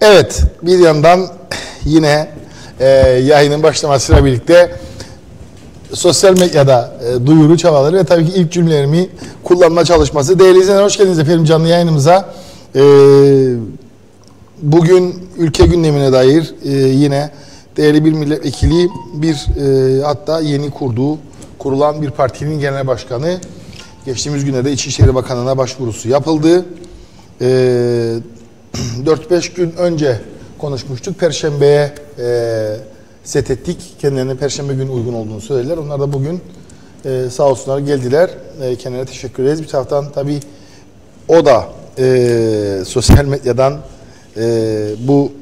Evet, bir yandan yine e, yayının başlamasıyla birlikte sosyal medyada e, duyuru çabaları ve tabii ki ilk cümlelerimi kullanma çalışması. Değerli izleyenler hoş geldiniz efendim canlı yayınımıza. E, bugün ülke gündemine dair e, yine değerli bir milletvekili, bir e, hatta yeni kurduğu, kurulan bir partinin genel başkanı geçtiğimiz günlerde İçişleri Bakanlığı'na başvurusu yapıldı. E, 4-5 gün önce konuşmuştuk. Perşembeye e, set ettik. Kendilerine Perşembe günü uygun olduğunu söylediler. Onlar da bugün e, sağ olsunlar geldiler. E, kendilerine teşekkür ederiz. Bir taraftan tabii o da e, sosyal medyadan e, bu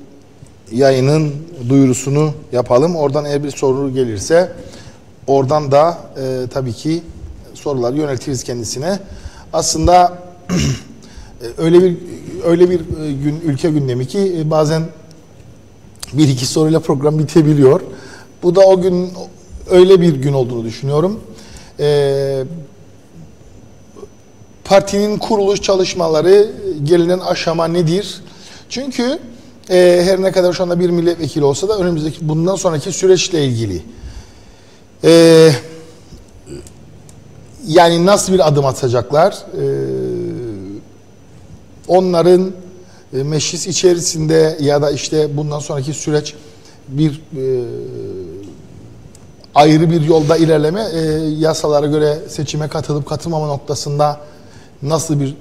yayının duyurusunu yapalım. Oradan eğer bir soru gelirse oradan da e, tabii ki soruları yöneltiriz kendisine. Aslında öyle bir öyle bir e, gün ülke gündemi ki e, bazen bir iki soruyla program bitebiliyor. Bu da o gün öyle bir gün olduğunu düşünüyorum. Ee, partinin kuruluş çalışmaları gelinen aşama nedir? Çünkü e, her ne kadar şu anda bir milletvekili olsa da önümüzdeki bundan sonraki süreçle ilgili e, yani nasıl bir adım atacaklar? E, onların e, meclis içerisinde ya da işte bundan sonraki süreç bir e, ayrı bir yolda ilerleme e, yasalara göre seçime katılıp katılmama noktasında nasıl bir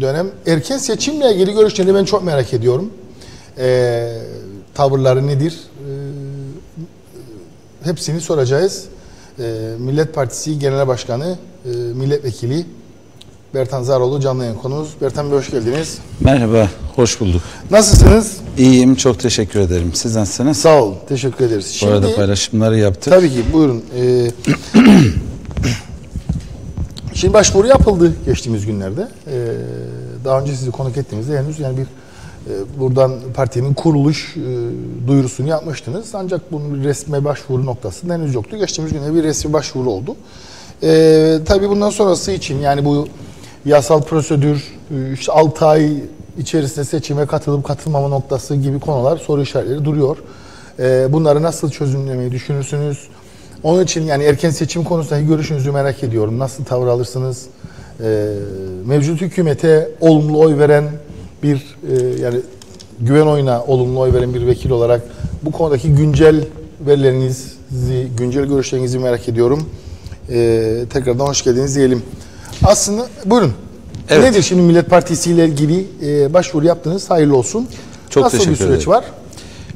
dönem? Erken seçimle ilgili görüşlerini ben çok merak ediyorum. Tavırları nedir? Hepsini soracağız. Millet Partisi Genel Başkanı, Milletvekili Bertan Zaroğlu canlı yayın konumuz. Bertan Bey hoş geldiniz. Merhaba, hoş bulduk. Nasılsınız? İyiyim, çok teşekkür ederim. Siz nasılsınız? Sağ olun, teşekkür ederiz. Bu arada paylaşımları yaptık. Tabii ki, buyurun. Ee, şimdi başvuru yapıldı geçtiğimiz günlerde. Ee, daha önce sizi konuk ettiğimizde henüz yani bir e, buradan partinin kuruluş e, duyurusunu yapmıştınız. Ancak bunun resme başvuru noktasında henüz yoktu. Geçtiğimiz günde bir resmi başvuru oldu. Ee, tabii bundan sonrası için yani bu yasal prosedür, e, işte 6 ay içerisinde seçime katılıp katılmama noktası gibi konular, soru işaretleri duruyor. Ee, bunları nasıl çözümlemeyi düşünürsünüz? Onun için yani erken seçim konusundaki görüşünüzü merak ediyorum. Nasıl tavır alırsınız? Ee, mevcut hükümete olumlu oy veren bir e, yani güven oyuna olumlu oy veren bir vekil olarak bu konudaki güncel verilerinizi, güncel görüşlerinizi merak ediyorum. Tekrardan hoş geldiniz diyelim. Aslında buyurun. Evet. Nedir şimdi Millet Partisi ile ilgili e, başvuru yaptınız? Hayırlı olsun. Çok Nasıl bir teşekkür süreç ederim. var?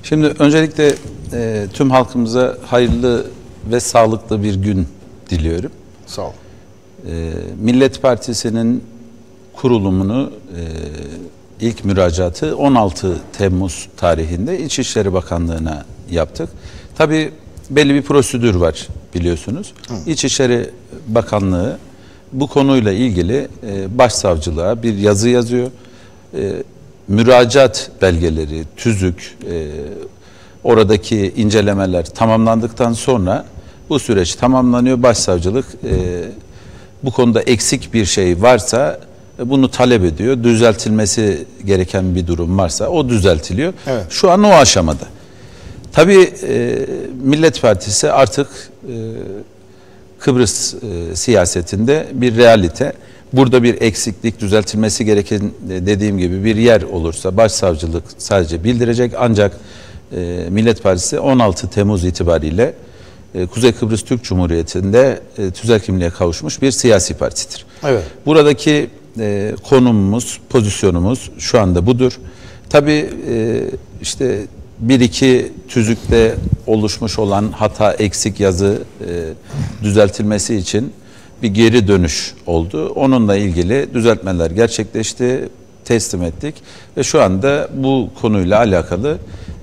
Şimdi öncelikle e, tüm halkımıza hayırlı ve sağlıklı bir gün diliyorum. Sağ olun. E, Millet Partisi'nin kurulumunu e, ilk müracaatı 16 Temmuz tarihinde İçişleri Bakanlığı'na yaptık. Tabii belli bir prosedür var biliyorsunuz. İçişleri Bakanlığı bu konuyla ilgili e, başsavcılığa bir yazı yazıyor. E, müracaat belgeleri, tüzük, e, oradaki incelemeler tamamlandıktan sonra bu süreç tamamlanıyor. Başsavcılık e, bu konuda eksik bir şey varsa e, bunu talep ediyor. Düzeltilmesi gereken bir durum varsa o düzeltiliyor. Evet. Şu an o aşamada. Tabii e, Millet Partisi artık e, Kıbrıs e, siyasetinde bir realite. Burada bir eksiklik düzeltilmesi gereken e, dediğim gibi bir yer olursa başsavcılık sadece bildirecek ancak e, Millet Partisi 16 Temmuz itibariyle e, Kuzey Kıbrıs Türk Cumhuriyeti'nde e, tüzel kimliğe kavuşmuş bir siyasi partidir. Evet. Buradaki e, konumumuz, pozisyonumuz şu anda budur. Tabii e, işte bir iki tüzükte oluşmuş olan hata eksik yazı e, düzeltilmesi için bir geri dönüş oldu. Onunla ilgili düzeltmeler gerçekleşti, teslim ettik ve şu anda bu konuyla alakalı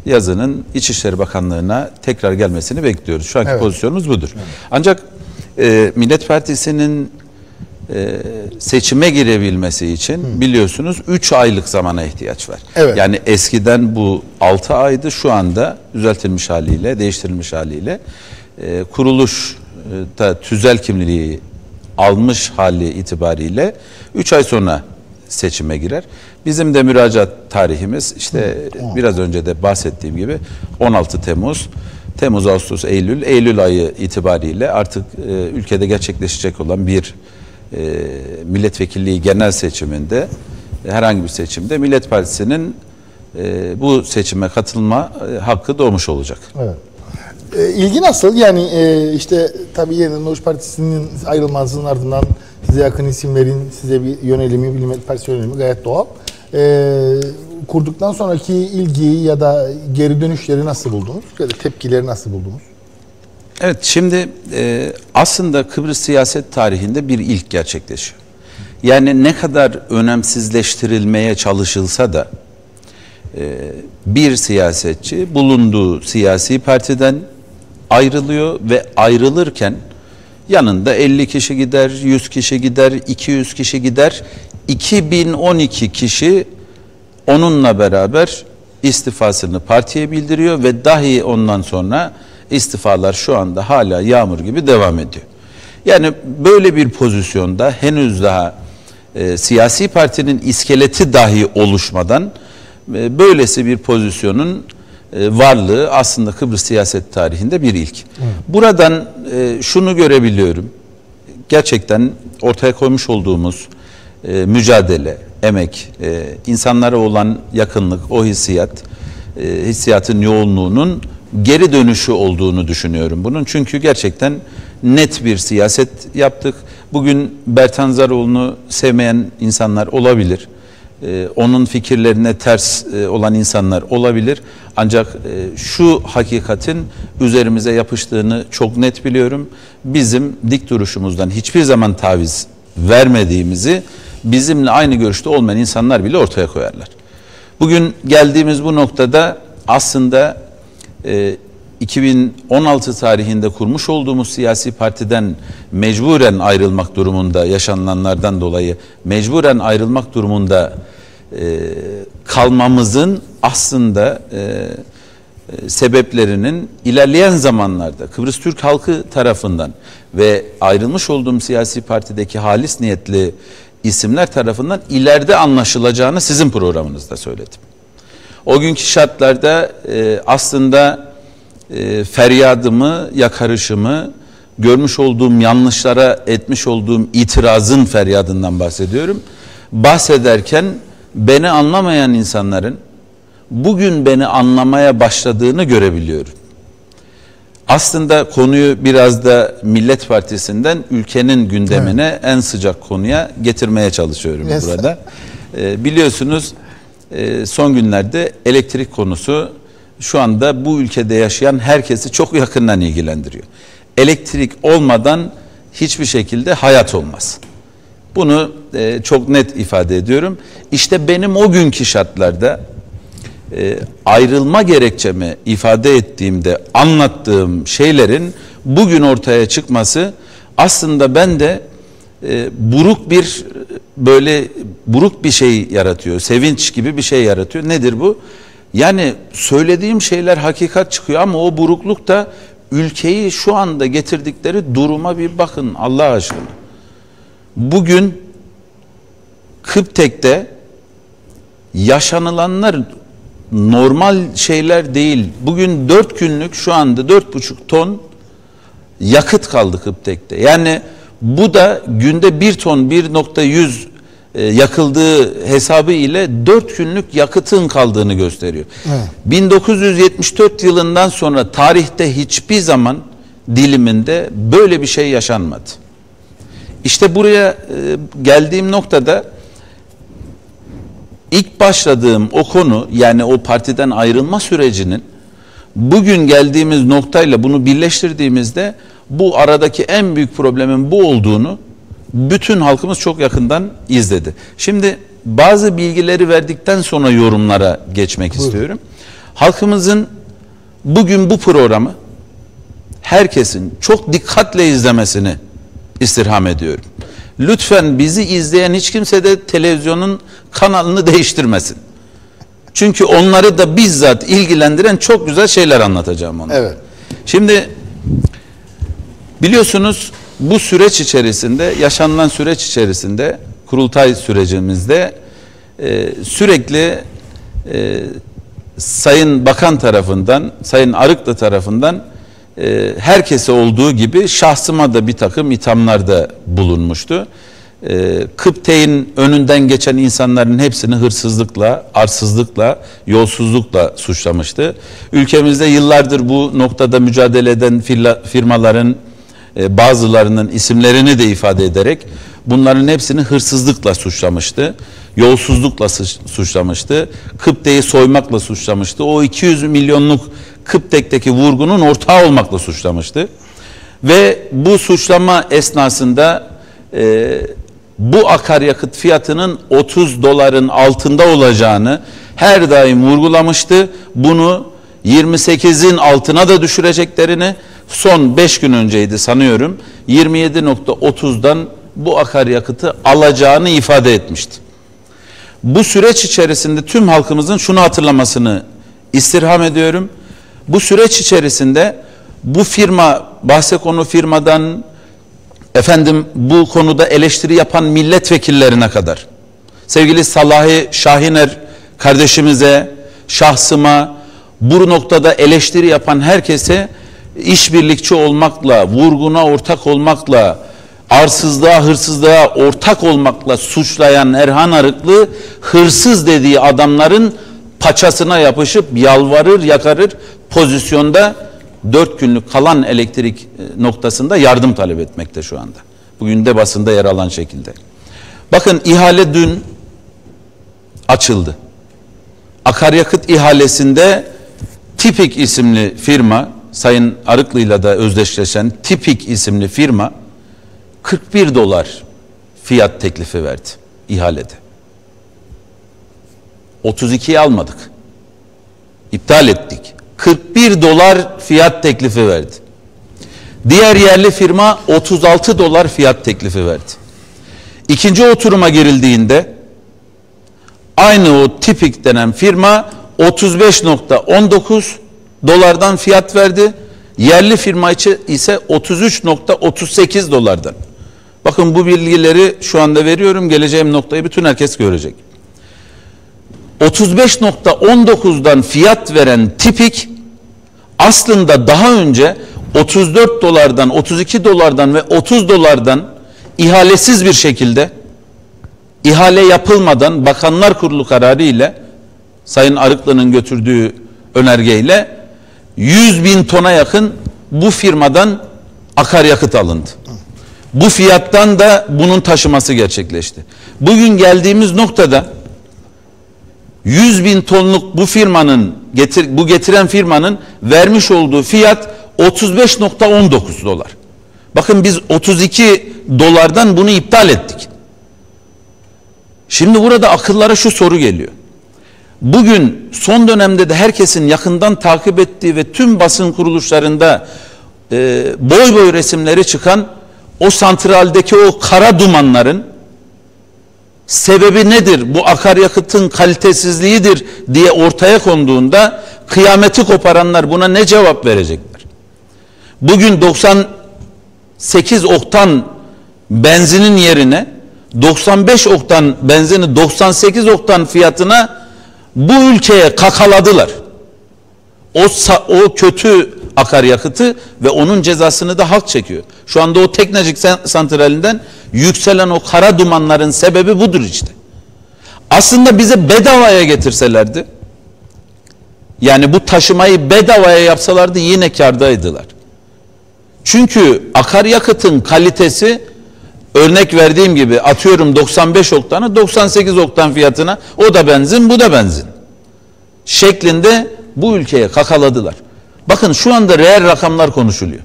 yazının İçişleri Bakanlığı'na tekrar gelmesini bekliyoruz. Şu anki Evet. pozisyonumuz budur. Ancak e, Millet Partisi'nin e, seçime girebilmesi için biliyorsunuz 3 aylık zamana ihtiyaç var. Evet. Yani eskiden bu 6 aydı şu anda düzeltilmiş haliyle, değiştirilmiş haliyle e, kuruluş e, da tüzel kimliği almış hali itibariyle 3 ay sonra seçime girer. Bizim de müracaat tarihimiz işte biraz önce de bahsettiğim gibi 16 Temmuz. Temmuz, Ağustos, Eylül, Eylül ayı itibariyle artık e, ülkede gerçekleşecek olan bir e, milletvekilliği genel seçiminde herhangi bir seçimde Millet Partisi'nin e, bu seçime katılma e, hakkı doğmuş olacak. Evet. E, ilgi nasıl? Yani e, işte tabii Yeniden Doğuş Partisi'nin ayrılmasının ardından size yakın isimlerin size bir yönelimi, Millet Partisi yönelimi gayet doğal. E, kurduktan sonraki ilgiyi ya da geri dönüşleri nasıl buldunuz? Ya da tepkileri nasıl buldunuz? Evet şimdi e, aslında Kıbrıs siyaset tarihinde bir ilk gerçekleşiyor. Yani ne kadar önemsizleştirilmeye çalışılsa da e, bir siyasetçi bulunduğu siyasi partiden ayrılıyor ve ayrılırken yanında 50 kişi gider, 100 kişi gider, 200 kişi gider. 2012 kişi onunla beraber istifasını partiye bildiriyor ve dahi ondan sonra istifalar şu anda hala yağmur gibi devam ediyor. Yani böyle bir pozisyonda henüz daha e, siyasi partinin iskeleti dahi oluşmadan e, böylesi bir pozisyonun e, varlığı aslında Kıbrıs siyaset tarihinde bir ilk. Buradan e, şunu görebiliyorum. Gerçekten ortaya koymuş olduğumuz e, mücadele, emek, e, insanlara olan yakınlık, o hissiyat, e, hissiyatın yoğunluğunun geri dönüşü olduğunu düşünüyorum bunun. Çünkü gerçekten net bir siyaset yaptık. Bugün Bertan Zaroğlu'nu sevmeyen insanlar olabilir. Ee, onun fikirlerine ters e, olan insanlar olabilir. Ancak e, şu hakikatin üzerimize yapıştığını çok net biliyorum. Bizim dik duruşumuzdan hiçbir zaman taviz vermediğimizi bizimle aynı görüşte olmayan insanlar bile ortaya koyarlar. Bugün geldiğimiz bu noktada aslında e, 2016 tarihinde kurmuş olduğumuz siyasi partiden mecburen ayrılmak durumunda yaşananlardan dolayı mecburen ayrılmak durumunda e, kalmamızın aslında e, e, sebeplerinin ilerleyen zamanlarda Kıbrıs Türk halkı tarafından ve ayrılmış olduğum siyasi partideki halis niyetli isimler tarafından ileride anlaşılacağını sizin programınızda söyledim. O günkü şartlarda e, aslında e, feryadımı, yakarışımı, görmüş olduğum yanlışlara etmiş olduğum itirazın feryadından bahsediyorum. Bahsederken beni anlamayan insanların bugün beni anlamaya başladığını görebiliyorum. Aslında konuyu biraz da Millet Partisi'nden ülkenin gündemine en sıcak konuya getirmeye çalışıyorum Yes. burada. Ee, biliyorsunuz e, son günlerde elektrik konusu şu anda bu ülkede yaşayan herkesi çok yakından ilgilendiriyor. Elektrik olmadan hiçbir şekilde hayat olmaz. Bunu e, çok net ifade ediyorum. İşte benim o günkü şartlarda e, ayrılma gerekçemi ifade ettiğimde anlattığım şeylerin bugün ortaya çıkması aslında ben de e, buruk bir böyle buruk bir şey yaratıyor. Sevinç gibi bir şey yaratıyor. Nedir bu? Yani söylediğim şeyler hakikat çıkıyor ama o burukluk da ülkeyi şu anda getirdikleri duruma bir bakın Allah aşkına. Bugün Kıptek'te yaşanılanlar normal şeyler değil. Bugün 4 günlük şu anda 4,5 ton yakıt kaldı Kıptek'te. Yani bu da günde 1 ton 1.100 e, yakıldığı hesabı ile 4 günlük yakıtın kaldığını gösteriyor. Evet. 1974 yılından sonra tarihte hiçbir zaman diliminde böyle bir şey yaşanmadı. İşte buraya e, geldiğim noktada ilk başladığım o konu yani o partiden ayrılma sürecinin bugün geldiğimiz noktayla bunu birleştirdiğimizde bu aradaki en büyük problemin bu olduğunu bütün halkımız çok yakından izledi. Şimdi bazı bilgileri verdikten sonra yorumlara geçmek istiyorum. Halkımızın bugün bu programı herkesin çok dikkatle izlemesini istirham ediyorum. Lütfen bizi izleyen hiç kimse de televizyonun kanalını değiştirmesin. Çünkü onları da bizzat ilgilendiren çok güzel şeyler anlatacağım ona. Evet. Şimdi biliyorsunuz bu süreç içerisinde yaşanılan süreç içerisinde kurultay sürecimizde e, sürekli e, Sayın Bakan tarafından, Sayın Arıklı tarafından e, herkese olduğu gibi şahsıma da bir takım ithamlarda bulunmuştu. E, Kıpteyn önünden geçen insanların hepsini hırsızlıkla, arsızlıkla, yolsuzlukla suçlamıştı. Ülkemizde yıllardır bu noktada mücadele eden firmaların e, bazılarının isimlerini de ifade ederek bunların hepsini hırsızlıkla suçlamıştı. Yolsuzlukla suçlamıştı. Kıpte'yi soymakla suçlamıştı. O 200 milyonluk Kıptek'teki vurgunun ortağı olmakla suçlamıştı. Ve bu suçlama esnasında e, bu akaryakıt fiyatının 30 doların altında olacağını her daim vurgulamıştı. Bunu 28'in altına da düşüreceklerini son 5 gün önceydi sanıyorum 27.30'dan bu akaryakıtı alacağını ifade etmişti. Bu süreç içerisinde tüm halkımızın şunu hatırlamasını istirham ediyorum. Bu süreç içerisinde bu firma bahse konu firmadan efendim bu konuda eleştiri yapan milletvekillerine kadar sevgili Salahi Şahiner kardeşimize, şahsıma bu noktada eleştiri yapan herkese işbirlikçi olmakla, vurguna ortak olmakla, arsızlığa, hırsızlığa ortak olmakla suçlayan Erhan Arıklı hırsız dediği adamların paçasına yapışıp yalvarır, yakarır pozisyonda dört günlük kalan elektrik e, noktasında yardım talep etmekte şu anda. Bugün de basında yer alan şekilde. Bakın ihale dün açıldı. Akaryakıt ihalesinde Tipik isimli firma Sayın Arıklı'yla da özdeşleşen Tipik isimli firma 41 dolar fiyat teklifi verdi ihalede. 32'yi almadık. İptal ettik. 41 dolar fiyat teklifi verdi. Diğer yerli firma 36 dolar fiyat teklifi verdi. İkinci oturuma girildiğinde aynı o tipik denen firma 35.19 dolardan fiyat verdi. Yerli firma için ise 33.38 dolardan. Bakın bu bilgileri şu anda veriyorum. Geleceğim noktayı bütün herkes görecek. 35.19'dan fiyat veren tipik aslında daha önce 34 dolardan, 32 dolardan ve 30 dolardan ihalesiz bir şekilde ihale yapılmadan Bakanlar Kurulu kararı ile Sayın Arıklı'nın götürdüğü önergeyle 100 bin tona yakın bu firmadan akaryakıt alındı. Bu fiyattan da bunun taşıması gerçekleşti. Bugün geldiğimiz noktada 100 bin tonluk bu firmanın getir, bu getiren firmanın vermiş olduğu fiyat 35.19 dolar. Bakın biz 32 dolardan bunu iptal ettik. Şimdi burada akıllara şu soru geliyor. Bugün son dönemde de herkesin yakından takip ettiği ve tüm basın kuruluşlarında e, boy boy resimleri çıkan o santraldeki o kara dumanların sebebi nedir? Bu akaryakıtın kalitesizliğidir diye ortaya konduğunda kıyameti koparanlar buna ne cevap verecekler? Bugün 98 oktan benzinin yerine 95 oktan benzini 98 oktan fiyatına bu ülkeye kakaladılar. O, o kötü akaryakıtı ve onun cezasını da halk çekiyor. Şu anda o Teknecik santralinden yükselen o kara dumanların sebebi budur işte. Aslında bize bedavaya getirselerdi, yani bu taşımayı bedavaya yapsalardı yine kardaydılar. Çünkü akaryakıtın kalitesi örnek verdiğim gibi atıyorum 95 oktanı 98 oktan fiyatına o da benzin bu da benzin şeklinde bu ülkeye kakaladılar. Bakın şu anda reel rakamlar konuşuluyor.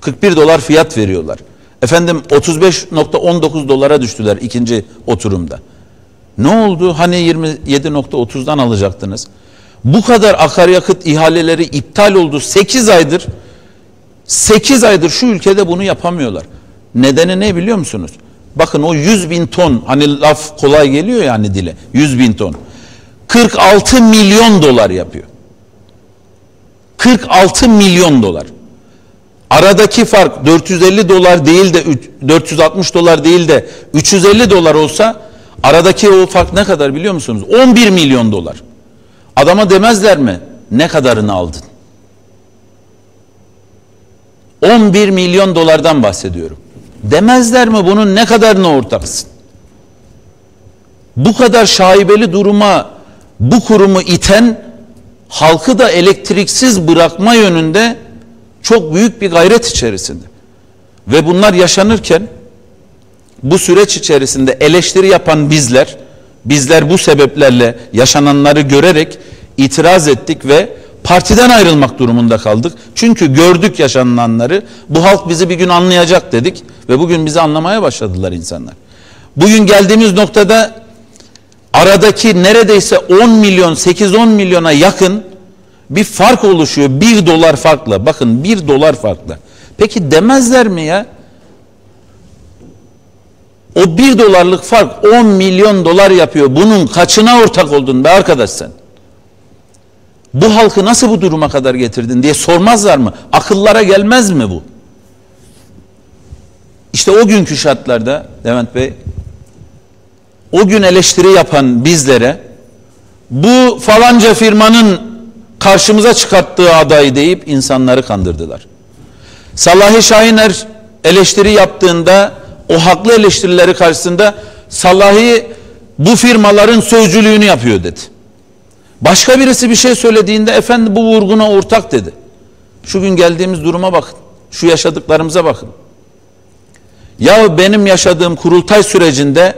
41 dolar fiyat veriyorlar. Efendim 35.19 dolara düştüler ikinci oturumda. Ne oldu? Hani 27.30'dan alacaktınız. Bu kadar akaryakıt ihaleleri iptal oldu. 8 aydır 8 aydır şu ülkede bunu yapamıyorlar. Nedeni ne biliyor musunuz? Bakın o 100 bin ton hani laf kolay geliyor ya hani dile 100 bin ton 46 milyon dolar yapıyor. 46 milyon dolar. Aradaki fark 450 dolar değil de 460 dolar değil de 350 dolar olsa Aradaki o fark ne kadar biliyor musunuz? 11 milyon dolar. Adama demezler mi? Ne kadarını aldın? 11 milyon dolardan bahsediyorum. Demezler mi bunun ne kadarına ortaksın? Bu kadar şaibeli duruma bu kurumu iten halkı da elektriksiz bırakma yönünde çok büyük bir gayret içerisinde. Ve bunlar yaşanırken bu süreç içerisinde eleştiri yapan bizler, bizler bu sebeplerle yaşananları görerek itiraz ettik ve partiden ayrılmak durumunda kaldık. Çünkü gördük yaşananları. Bu halk bizi bir gün anlayacak dedik ve bugün bizi anlamaya başladılar insanlar. Bugün geldiğimiz noktada aradaki neredeyse 10 milyon 8-10 milyona yakın bir fark oluşuyor. 1 dolar farkla. Bakın 1 dolar farkla. Peki demezler mi ya? O 1 dolarlık fark 10 milyon dolar yapıyor. Bunun kaçına ortak oldun be arkadaş sen? Bu halkı nasıl bu duruma kadar getirdin diye sormazlar mı? Akıllara gelmez mi bu? İşte o günkü şartlarda Levent Bey o gün eleştiri yapan bizlere bu falanca firmanın karşımıza çıkarttığı aday deyip insanları kandırdılar. Salahi Şahiner eleştiri yaptığında o haklı eleştirileri karşısında Salahi bu firmaların sözcülüğünü yapıyor dedi. Başka birisi bir şey söylediğinde efendi bu vurguna ortak dedi. Şu gün geldiğimiz duruma bakın. Şu yaşadıklarımıza bakın. Ya benim yaşadığım kurultay sürecinde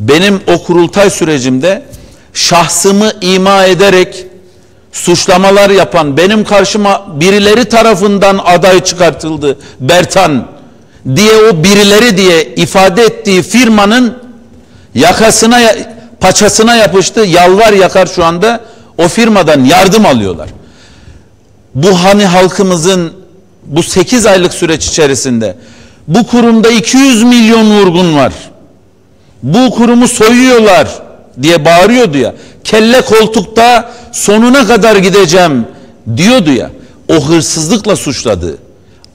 benim o kurultay sürecimde şahsımı ima ederek suçlamalar yapan benim karşıma birileri tarafından aday çıkartıldı Bertan diye o birileri diye ifade ettiği firmanın yakasına paçasına yapıştı yalvar yakar şu anda o firmadan yardım alıyorlar. Bu hani halkımızın bu 8 aylık süreç içerisinde bu kurumda 200 milyon vurgun var. Bu kurumu soyuyorlar diye bağırıyordu ya. Kelle koltukta sonuna kadar gideceğim diyordu ya. O hırsızlıkla suçladığı,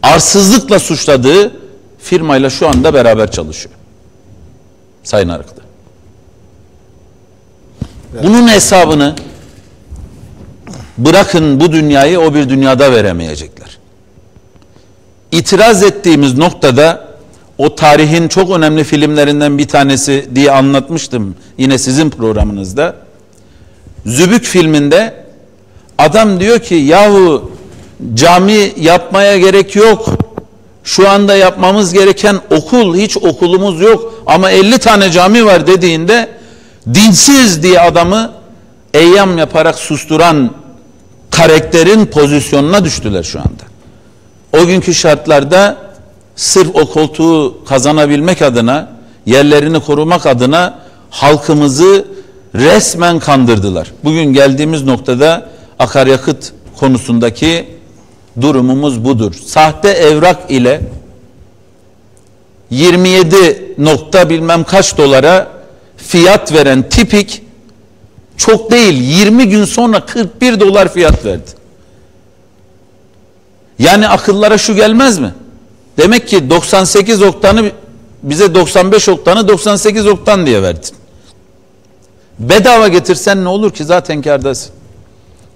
arsızlıkla suçladığı firmayla şu anda beraber çalışıyor. Sayın Bunun hesabını bırakın bu dünyayı o bir dünyada veremeyecekler. İtiraz ettiğimiz noktada o tarihin çok önemli filmlerinden bir tanesi diye anlatmıştım yine sizin programınızda. Zübük filminde adam diyor ki yahu cami yapmaya gerek yok. Şu anda yapmamız gereken okul hiç okulumuz yok ama 50 tane cami var dediğinde dinsiz diye adamı eyyam yaparak susturan karakterin pozisyonuna düştüler şu anda. O günkü şartlarda sırf o koltuğu kazanabilmek adına, yerlerini korumak adına halkımızı resmen kandırdılar. Bugün geldiğimiz noktada akaryakıt konusundaki durumumuz budur. Sahte evrak ile 27 nokta bilmem kaç dolara fiyat veren tipik çok değil 20 gün sonra 41 dolar fiyat verdi. Yani akıllara şu gelmez mi? Demek ki 98 oktanı bize 95 oktanı 98 oktan diye verdin. Bedava getirsen ne olur ki zaten kardasın.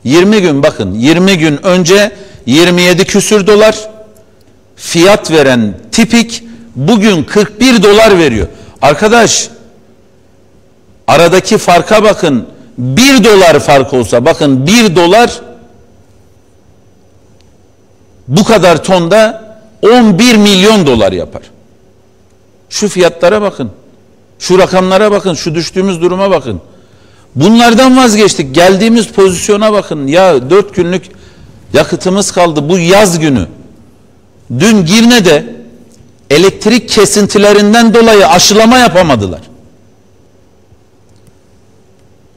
20 gün bakın 20 gün önce 27 küsür dolar fiyat veren tipik bugün 41 dolar veriyor. Arkadaş aradaki farka bakın 1 dolar fark olsa bakın 1 dolar bu kadar tonda 11 milyon dolar yapar. Şu fiyatlara bakın. Şu rakamlara bakın. Şu düştüğümüz duruma bakın. Bunlardan vazgeçtik. Geldiğimiz pozisyona bakın. Ya dört günlük yakıtımız kaldı. Bu yaz günü. Dün Girne'de elektrik kesintilerinden dolayı aşılama yapamadılar.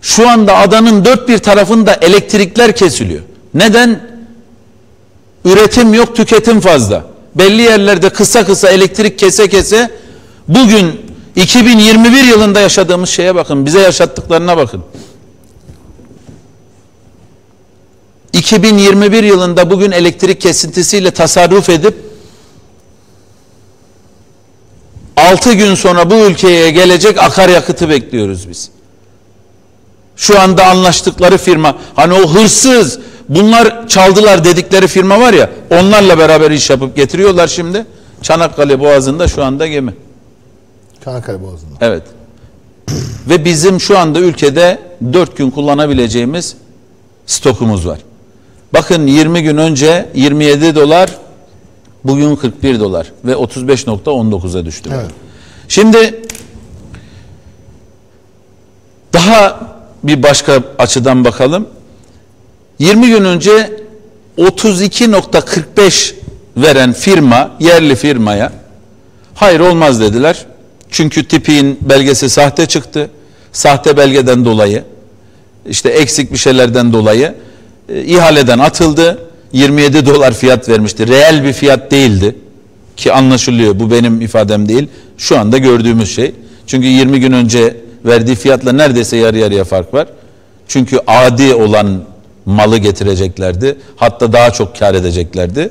Şu anda adanın dört bir tarafında elektrikler kesiliyor. Neden? Üretim yok, tüketim fazla. Belli yerlerde kısa kısa elektrik kese kese bugün 2021 yılında yaşadığımız şeye bakın. Bize yaşattıklarına bakın. 2021 yılında bugün elektrik kesintisiyle tasarruf edip 6 gün sonra bu ülkeye gelecek akaryakıtı bekliyoruz biz. Şu anda anlaştıkları firma hani o hırsız bunlar çaldılar dedikleri firma var ya onlarla beraber iş yapıp getiriyorlar şimdi. Çanakkale Boğazı'nda şu anda gemi. Çanakkale Boğazı'nda. Evet. Ve bizim şu anda ülkede 4 gün kullanabileceğimiz stokumuz var. Bakın 20 gün önce 27 dolar bugün 41 dolar ve 35.19'a düştü. Evet. Şimdi daha bir başka açıdan bakalım. 20 gün önce 32.45 veren firma, yerli firmaya hayır olmaz dediler. Çünkü tipin belgesi sahte çıktı. Sahte belgeden dolayı işte eksik bir şeylerden dolayı e, ihaleden atıldı. 27 dolar fiyat vermişti. Reel bir fiyat değildi. Ki anlaşılıyor bu benim ifadem değil. Şu anda gördüğümüz şey. Çünkü 20 gün önce verdiği fiyatla neredeyse yarı yarıya fark var. Çünkü adi olan malı getireceklerdi. Hatta daha çok kar edeceklerdi.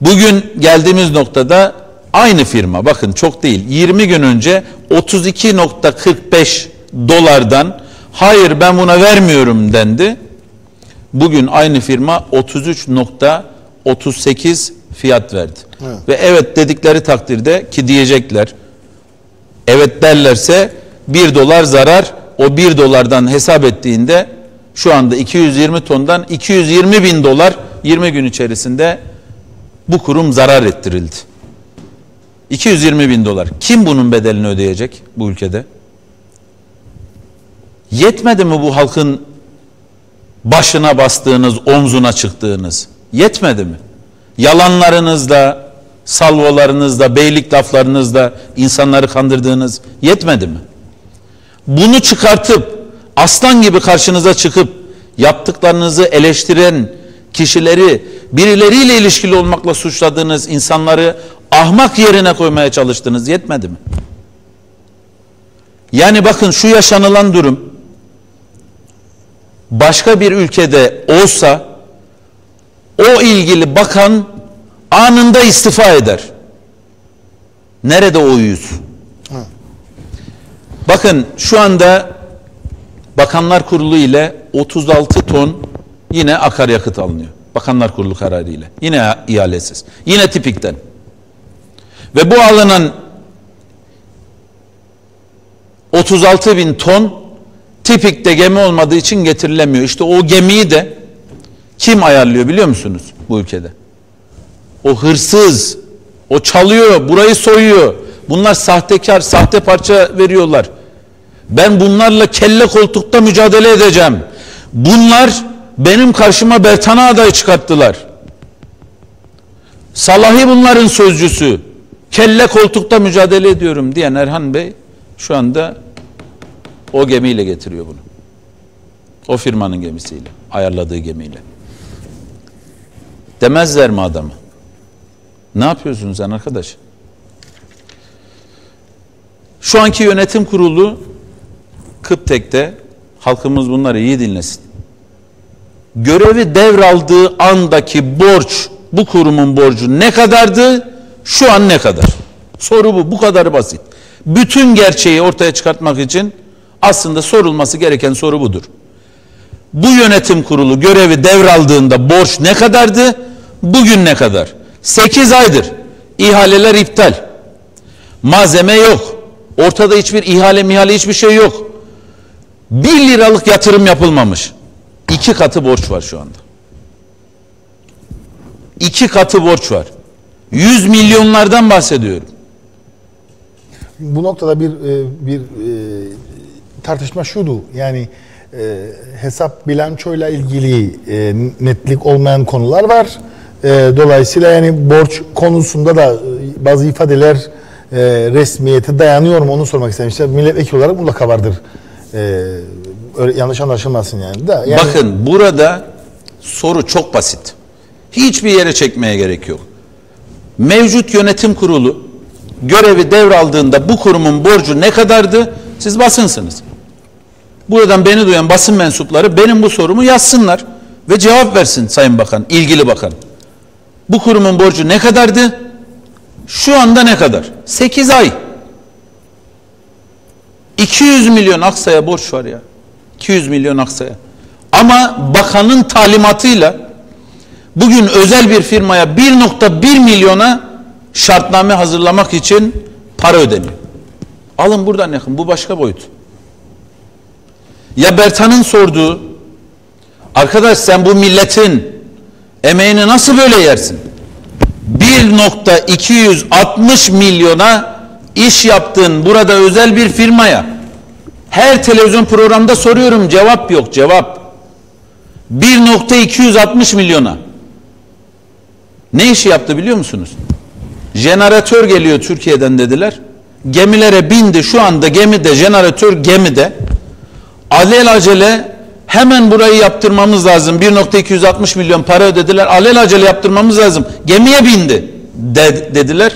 Bugün geldiğimiz noktada aynı firma bakın çok değil 20 gün önce 32.45 dolardan hayır ben buna vermiyorum dendi. Bugün aynı firma 33.38 fiyat verdi. Evet. Ve evet dedikleri takdirde ki diyecekler evet derlerse 1 dolar zarar o 1 dolardan hesap ettiğinde şu anda 220 tondan 220 bin dolar 20 gün içerisinde bu kurum zarar ettirildi. 220 bin dolar. Kim bunun bedelini ödeyecek bu ülkede? Yetmedi mi bu halkın başına bastığınız, omzuna çıktığınız? Yetmedi mi? Yalanlarınızla, salvolarınızla, beylik laflarınızla insanları kandırdığınız yetmedi mi? Bunu çıkartıp aslan gibi karşınıza çıkıp yaptıklarınızı eleştiren kişileri birileriyle ilişkili olmakla suçladığınız insanları ahmak yerine koymaya çalıştınız yetmedi mi? Yani bakın şu yaşanılan durum başka bir ülkede olsa o ilgili bakan anında istifa eder. Nerede o yüz? Bakın şu anda Bakanlar Kurulu ile 36 ton yine akaryakıt alınıyor. Bakanlar Kurulu kararı ile. Yine ihalesiz. Yine tipikten. Ve bu alınan 36 bin ton tipikte gemi olmadığı için getirilemiyor. İşte o gemiyi de kim ayarlıyor biliyor musunuz bu ülkede? O hırsız, o çalıyor, burayı soyuyor. Bunlar sahtekar, sahte parça veriyorlar. Ben bunlarla kelle koltukta mücadele edeceğim. Bunlar benim karşıma Bertan'a aday çıkarttılar. Salahi bunların sözcüsü. Kelle koltukta mücadele ediyorum diyen Erhan Bey şu anda o gemiyle getiriyor bunu. O firmanın gemisiyle, ayarladığı gemiyle. Demezler mi adamı? Ne yapıyorsun sen arkadaş? Şu anki yönetim kurulu Kıptek'te halkımız bunları iyi dinlesin. Görevi devraldığı andaki borç, bu kurumun borcu ne kadardı? Şu an ne kadar? Soru bu. Bu kadar basit. Bütün gerçeği ortaya çıkartmak için aslında sorulması gereken soru budur. Bu yönetim kurulu görevi devraldığında borç ne kadardı? Bugün ne kadar? 8 aydır. İhaleler iptal. Malzeme yok. Ortada hiçbir ihale mihale hiçbir şey yok. 1 liralık yatırım yapılmamış. İki katı borç var şu anda. İki katı borç var. 100 milyonlardan bahsediyorum. Bu noktada bir e, bir e, tartışma şudu. Yani e, hesap bilançoyla ilgili netlik olmayan konular var. Dolayısıyla yani borç konusunda da bazı ifadeler resmiyete dayanıyor mu onu sormak istedim. İşte milletvekili olarak mutlaka vardır. E, öyle yanlış anlaşılmasın yani. Da, yani Bakın burada soru çok basit. Hiçbir yere çekmeye gerek yok. Mevcut yönetim kurulu görevi devraldığında bu kurumun borcu ne kadardı? Siz basınsınız. Buradan beni duyan basın mensupları benim bu sorumu yazsınlar ve cevap versin Sayın Bakan, ilgili bakan. Bu kurumun borcu ne kadardı? Şu anda ne kadar? 8 ay. 200 milyon Aksa'ya borç var ya. 200 milyon Aksa'ya. Ama bakanın talimatıyla bugün özel bir firmaya 1.1 milyona şartname hazırlamak için para ödeniyor. Alın buradan yakın. Bu başka boyut. Ya Bertan'ın sorduğu arkadaş sen bu milletin emeğini nasıl böyle yersin? 1.260 milyona iş yaptın burada özel bir firmaya. Her televizyon programda soruyorum cevap yok cevap. 1.260 milyona. Ne işi yaptı biliyor musunuz? Jeneratör geliyor Türkiye'den dediler. Gemilere bindi şu anda gemide jeneratör gemide. Alel acele hemen burayı yaptırmamız lazım. 1.260 milyon para ödediler. Alel acele yaptırmamız lazım. Gemiye bindi de, dediler.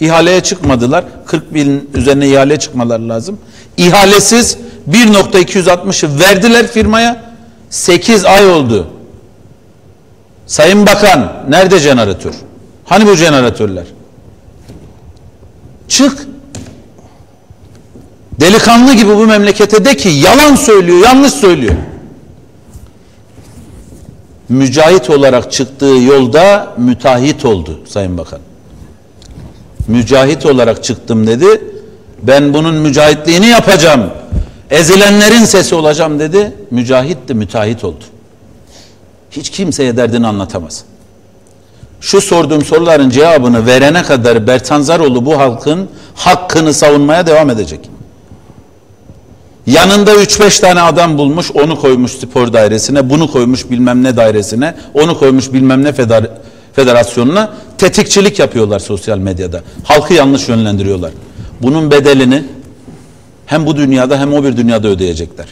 İhaleye çıkmadılar. 40 bin üzerine ihale çıkmaları lazım. İhalesiz 1.260'ı verdiler firmaya. 8 ay oldu. Sayın Bakan nerede jeneratör? Hani bu jeneratörler? Çık. Delikanlı gibi bu memlekete de ki yalan söylüyor, yanlış söylüyor. Mücahit olarak çıktığı yolda müteahhit oldu Sayın Bakan. Mücahit olarak çıktım dedi. Ben bunun mücahitliğini yapacağım. Ezilenlerin sesi olacağım dedi. Mücahit de müteahhit oldu. Hiç kimseye derdini anlatamaz. Şu sorduğum soruların cevabını verene kadar Bertan Zaroğlu bu halkın hakkını savunmaya devam edecek. Yanında 3-5 tane adam bulmuş, onu koymuş spor dairesine, bunu koymuş bilmem ne dairesine, onu koymuş bilmem ne feder federasyonuna. Tetikçilik yapıyorlar sosyal medyada. Halkı yanlış yönlendiriyorlar. Bunun bedelini hem bu dünyada hem o bir dünyada ödeyecekler.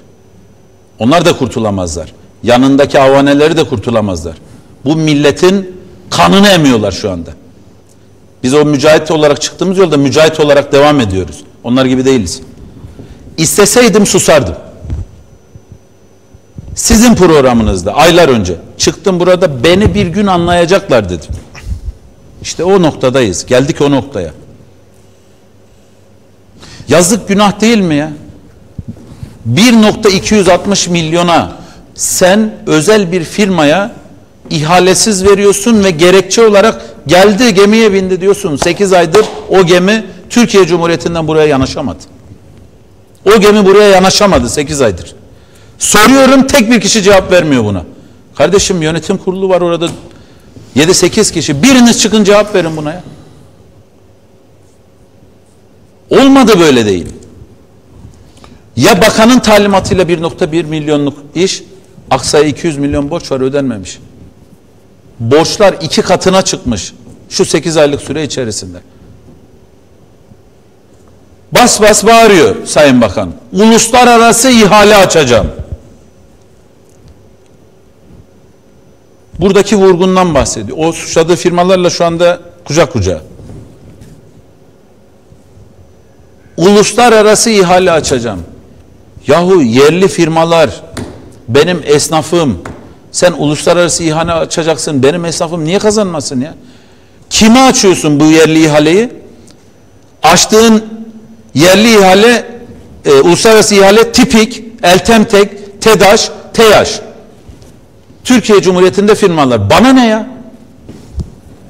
Onlar da kurtulamazlar. Yanındaki avaneleri de kurtulamazlar. Bu milletin kanını emiyorlar şu anda. Biz o mücahit olarak çıktığımız yolda mücahit olarak devam ediyoruz. Onlar gibi değiliz. İsteseydim susardım. Sizin programınızda aylar önce çıktım burada beni bir gün anlayacaklar dedim. İşte o noktadayız. Geldik o noktaya. Yazık günah değil mi ya? 1.260 milyona sen özel bir firmaya ihalesiz veriyorsun ve gerekçe olarak geldi gemiye bindi diyorsun. 8 aydır o gemi Türkiye Cumhuriyeti'nden buraya yanaşamadı. O gemi buraya yanaşamadı 8 aydır. Soruyorum tek bir kişi cevap vermiyor buna. Kardeşim yönetim kurulu var orada 7-8 kişi. Biriniz çıkın cevap verin buna ya. Olmadı böyle değil. Ya bakanın talimatıyla 1.1 milyonluk iş, Aksa'ya 200 milyon borç var ödenmemiş. Borçlar iki katına çıkmış şu 8 aylık süre içerisinde. Bas bas bağırıyor Sayın Bakan. Uluslararası ihale açacağım. Buradaki vurgundan bahsediyor. O suçladığı firmalarla şu anda kucak kucağa. Uluslararası ihale açacağım. Yahu yerli firmalar, benim esnafım, sen uluslararası ihale açacaksın, benim esnafım niye kazanmasın ya? Kime açıyorsun bu yerli ihaleyi? Açtığın yerli ihale, e, uluslararası ihale tipik, Eltemtek, TEDAŞ, TEYAŞ. Türkiye Cumhuriyeti'nde firmalar. Bana ne ya?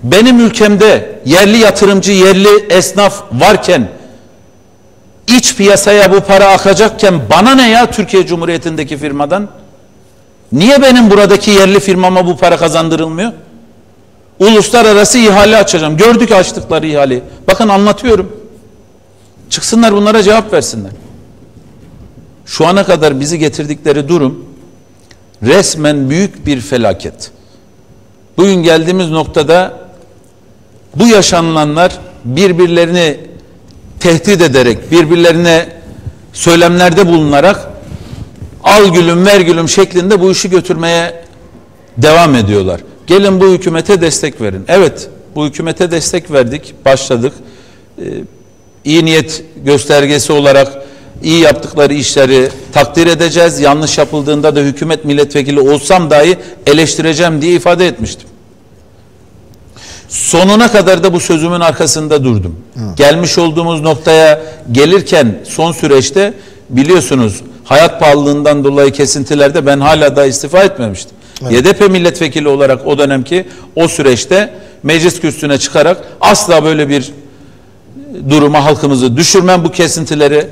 Benim ülkemde yerli yatırımcı, yerli esnaf varken iç piyasaya bu para akacakken bana ne ya Türkiye Cumhuriyeti'ndeki firmadan? Niye benim buradaki yerli firmama bu para kazandırılmıyor? Uluslararası ihale açacağım. Gördük açtıkları ihaleyi. Bakın anlatıyorum. Çıksınlar bunlara cevap versinler. Şu ana kadar bizi getirdikleri durum resmen büyük bir felaket. Bugün geldiğimiz noktada bu yaşanılanlar birbirlerini tehdit ederek, birbirlerine söylemlerde bulunarak al gülüm ver gülüm şeklinde bu işi götürmeye devam ediyorlar. Gelin bu hükümete destek verin. Evet bu hükümete destek verdik, başladık. Ee, iyi niyet göstergesi olarak iyi yaptıkları işleri takdir edeceğiz. Yanlış yapıldığında da hükümet milletvekili olsam dahi eleştireceğim diye ifade etmiştim. Sonuna kadar da bu sözümün arkasında durdum. Hı. Gelmiş olduğumuz noktaya gelirken son süreçte biliyorsunuz hayat pahalılığından dolayı kesintilerde ben hala da istifa etmemiştim. YDP milletvekili olarak o dönemki o süreçte meclis kürsüsüne çıkarak asla böyle bir duruma halkımızı düşürmem bu kesintileri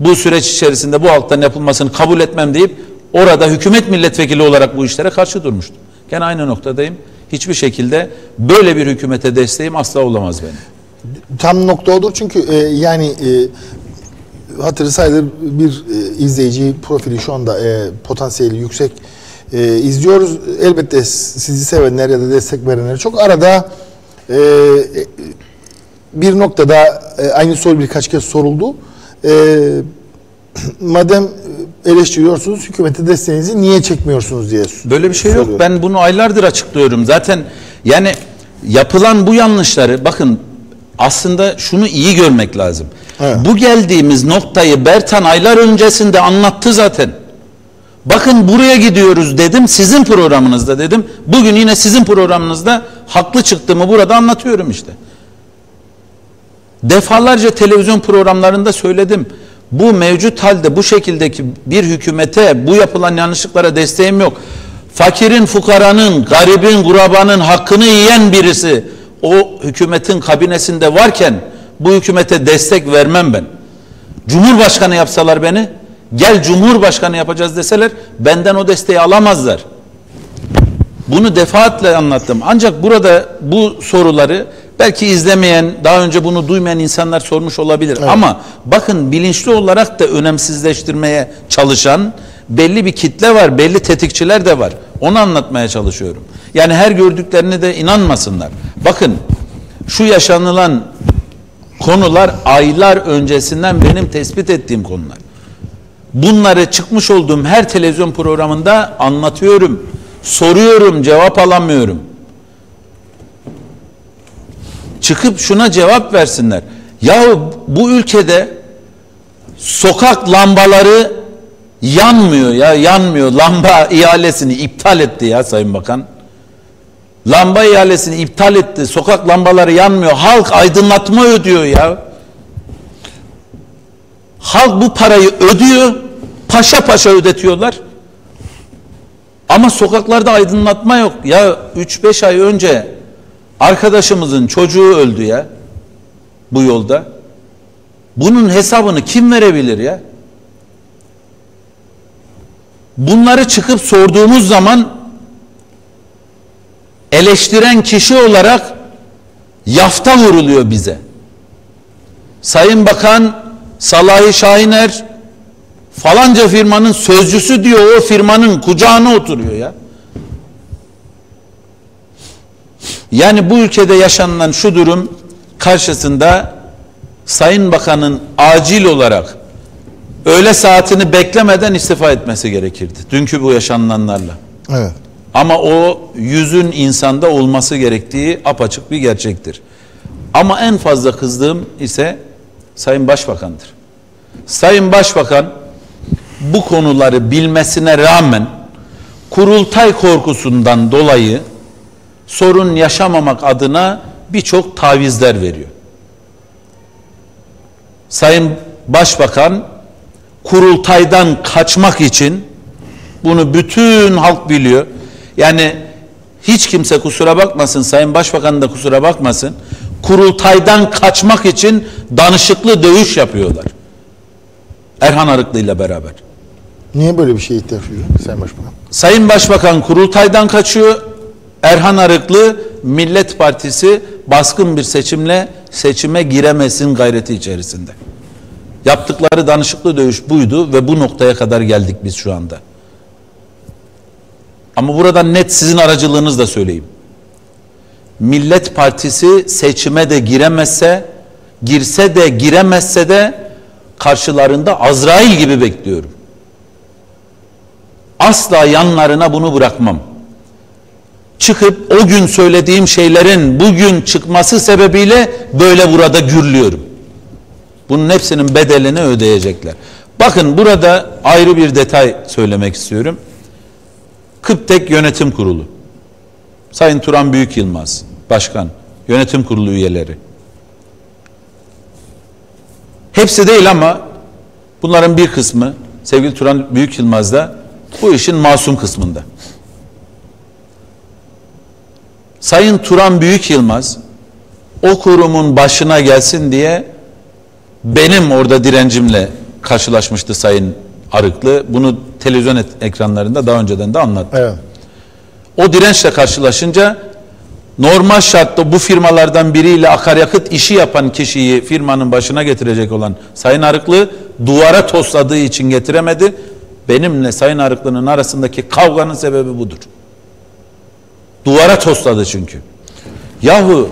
bu süreç içerisinde bu halktan yapılmasını kabul etmem deyip orada hükümet milletvekili olarak bu işlere karşı durmuştum. Gene aynı noktadayım. Hiçbir şekilde böyle bir hükümete desteğim asla olamaz benim. Tam nokta odur çünkü e, yani e, hatırı sayılır bir e, izleyici profili şu anda e, potansiyeli yüksek e, izliyoruz. Elbette sizi sevenler ya da destek verenler çok arada e, e, bir noktada e, aynı soru birkaç kez soruldu. E, madem eleştiriyorsunuz hükümete desteğinizi niye çekmiyorsunuz diye Böyle bir şey yok. soruyorum. Ben bunu aylardır açıklıyorum. Zaten yani yapılan bu yanlışları bakın aslında şunu iyi görmek lazım. Evet. Bu geldiğimiz noktayı Bertan aylar öncesinde anlattı zaten. Bakın buraya gidiyoruz dedim sizin programınızda dedim. Bugün yine sizin programınızda haklı çıktığımı burada anlatıyorum işte. Defalarca televizyon programlarında söyledim. Bu mevcut halde bu şekildeki bir hükümete bu yapılan yanlışlıklara desteğim yok. Fakirin, fukaranın, garibin, gurabanın hakkını yiyen birisi o hükümetin kabinesinde varken bu hükümete destek vermem ben. Cumhurbaşkanı yapsalar beni, gel Cumhurbaşkanı yapacağız deseler benden o desteği alamazlar. Bunu defaatle anlattım. Ancak burada bu soruları belki izlemeyen, daha önce bunu duymayan insanlar sormuş olabilir. Ama bakın bilinçli olarak da önemsizleştirmeye çalışan belli bir kitle var, belli tetikçiler de var. Onu anlatmaya çalışıyorum. Yani her gördüklerine de inanmasınlar. Bakın şu yaşanılan konular aylar öncesinden benim tespit ettiğim konular. Bunları çıkmış olduğum her televizyon programında anlatıyorum. Soruyorum, cevap alamıyorum. Çıkıp şuna cevap versinler. Ya bu ülkede sokak lambaları yanmıyor ya yanmıyor. Lamba ihalesini iptal etti ya Sayın Bakan. Lamba ihalesini iptal etti. Sokak lambaları yanmıyor. Halk aydınlatma ödüyor ya. Halk bu parayı ödüyor. Paşa paşa ödetiyorlar. Ama sokaklarda aydınlatma yok. Ya 3-5 ay önce arkadaşımızın çocuğu öldü ya. Bu yolda. Bunun hesabını kim verebilir ya? Bunları çıkıp sorduğumuz zaman eleştiren kişi olarak yafta vuruluyor bize. Sayın Bakan Salahi Şahiner falanca firmanın sözcüsü diyor o firmanın kucağına oturuyor ya. Yani bu ülkede yaşanılan şu durum karşısında Sayın Bakan'ın acil olarak öğle saatini beklemeden istifa etmesi gerekirdi. Dünkü bu yaşanılanlarla. Evet. Ama o yüzün insanda olması gerektiği apaçık bir gerçektir. Ama en fazla kızdığım ise Sayın Başbakan'dır. Sayın Başbakan bu konuları bilmesine rağmen kurultay korkusundan dolayı sorun yaşamamak adına birçok tavizler veriyor. Sayın Başbakan kurultaydan kaçmak için bunu bütün halk biliyor. Yani hiç kimse kusura bakmasın, Sayın Başbakan da kusura bakmasın. Kurultaydan kaçmak için danışıklı dövüş yapıyorlar. Erhan Arıklı ile beraber. Niye böyle bir şeye ihtiyaç duyuyor Sayın Başbakan? Sayın Başbakan kurultaydan kaçıyor. Erhan Arıklı Millet Partisi baskın bir seçimle seçime giremesin gayreti içerisinde. Yaptıkları danışıklı dövüş buydu ve bu noktaya kadar geldik biz şu anda. Ama buradan net sizin aracılığınızla söyleyeyim. Millet Partisi seçime de giremezse, girse de giremezse de karşılarında Azrail gibi bekliyorum. Asla yanlarına bunu bırakmam. Çıkıp o gün söylediğim şeylerin bugün çıkması sebebiyle böyle burada gürlüyorum. Bunun hepsinin bedelini ödeyecekler. Bakın burada ayrı bir detay söylemek istiyorum. Kıptek Yönetim Kurulu. Sayın Turan Büyük Yılmaz, Başkan, Yönetim Kurulu üyeleri. Hepsi değil ama Bunların bir kısmı sevgili Turan Büyük Yılmaz da bu işin masum kısmında. Sayın Turan Büyük Yılmaz o kurumun başına gelsin diye benim orada direncimle karşılaşmıştı Sayın Arıklı. Bunu televizyon ekranlarında daha önceden de anlattım. Evet. O dirençle karşılaşınca normal şartta bu firmalardan biriyle akaryakıt işi yapan kişiyi firmanın başına getirecek olan Sayın Arıklı duvara tosladığı için getiremedi. Benimle Sayın Arıklı'nın arasındaki kavganın sebebi budur. Duvara tosladı çünkü. Yahu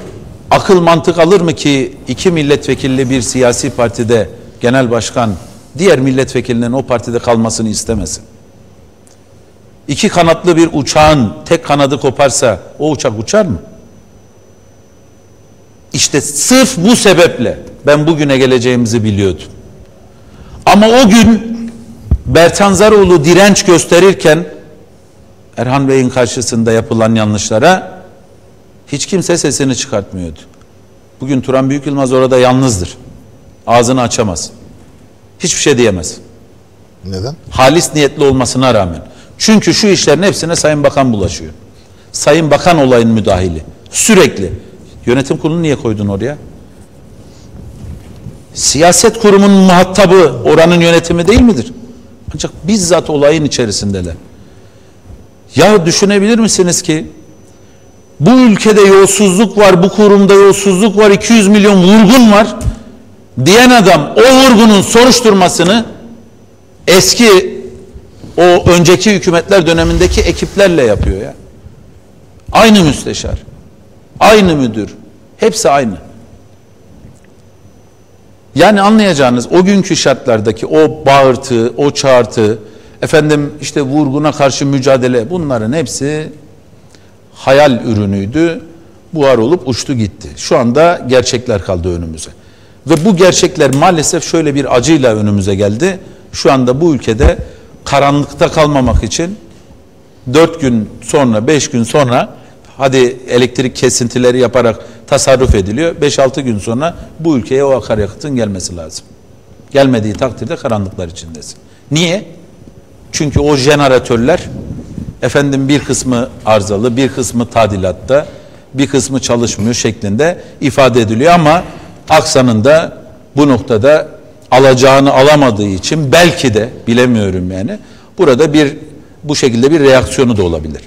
akıl mantık alır mı ki iki milletvekilli bir siyasi partide genel başkan diğer milletvekilinin o partide kalmasını istemesin? İki kanatlı bir uçağın tek kanadı koparsa o uçak uçar mı? İşte sırf bu sebeple ben bugüne geleceğimizi biliyordum. Ama o gün Bertan Zaroğlu direnç gösterirken Erhan Bey'in karşısında yapılan yanlışlara hiç kimse sesini çıkartmıyordu. Bugün Turan Büyük Yılmaz orada yalnızdır. Ağzını açamaz. Hiçbir şey diyemez. Neden? Halis niyetli olmasına rağmen. Çünkü şu işlerin hepsine Sayın Bakan bulaşıyor. Sayın Bakan olayın müdahili. Sürekli. Yönetim kurulunu niye koydun oraya? Siyaset kurumunun muhatabı oranın yönetimi değil midir? Ancak bizzat olayın içerisindeler. Ya düşünebilir misiniz ki bu ülkede yolsuzluk var, bu kurumda yolsuzluk var, 200 milyon vurgun var diyen adam o vurgunun soruşturmasını eski o önceki hükümetler dönemindeki ekiplerle yapıyor ya. Aynı müsteşar, aynı müdür, hepsi aynı. Yani anlayacağınız o günkü şartlardaki o bağırtı, o çağırtı, efendim işte vurguna karşı mücadele bunların hepsi hayal ürünüydü. Buhar olup uçtu gitti. Şu anda gerçekler kaldı önümüze. Ve bu gerçekler maalesef şöyle bir acıyla önümüze geldi. Şu anda bu ülkede karanlıkta kalmamak için dört gün sonra, beş gün sonra hadi elektrik kesintileri yaparak tasarruf ediliyor. 5-6 gün sonra bu ülkeye o akaryakıtın gelmesi lazım. Gelmediği takdirde karanlıklar içindesin. Niye? Çünkü o jeneratörler efendim bir kısmı arızalı, bir kısmı tadilatta, bir kısmı çalışmıyor şeklinde ifade ediliyor ama Aksa'nın da bu noktada alacağını alamadığı için belki de bilemiyorum yani burada bir bu şekilde bir reaksiyonu da olabilir.